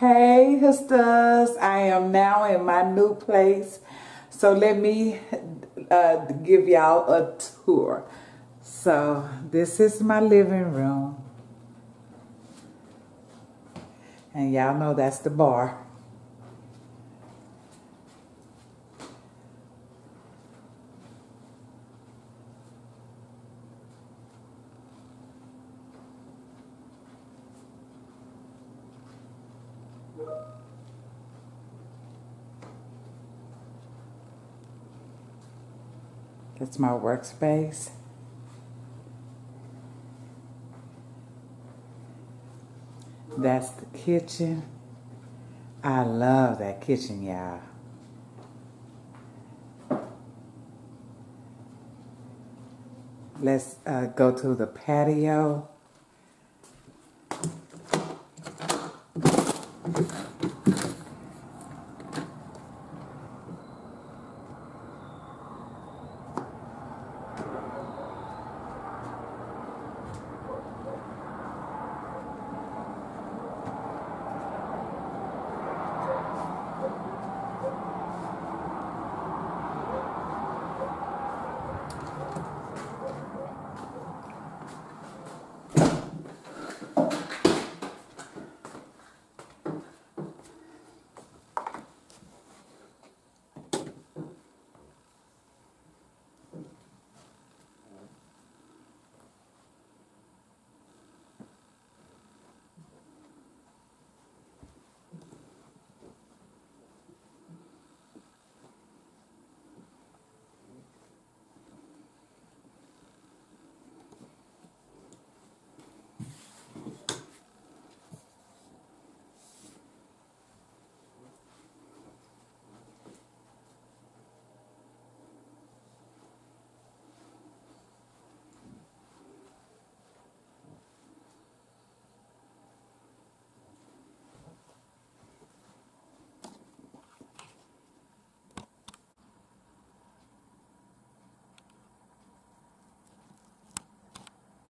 Hey, sisters. I am now in my new place. So let me uh, give y'all a tour. So this is my living room. And y'all know that's the bar. That's my workspace. That's the kitchen. I love that kitchen, y'all. Let's uh, go to the patio.